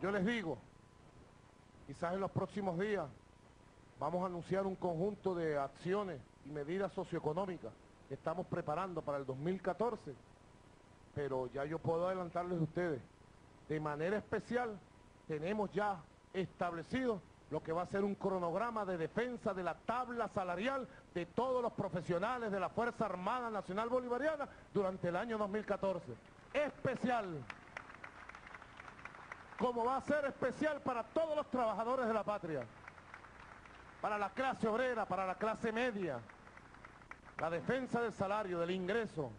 Yo les digo, quizás en los próximos días vamos a anunciar un conjunto de acciones y medidas socioeconómicas que estamos preparando para el 2014, pero ya yo puedo adelantarles a ustedes, de manera especial tenemos ya establecido lo que va a ser un cronograma de defensa de la tabla salarial de todos los profesionales de la Fuerza Armada Nacional Bolivariana durante el año 2014. Especial. Como va a ser especial para todos los trabajadores de la patria. Para la clase obrera, para la clase media. La defensa del salario, del ingreso,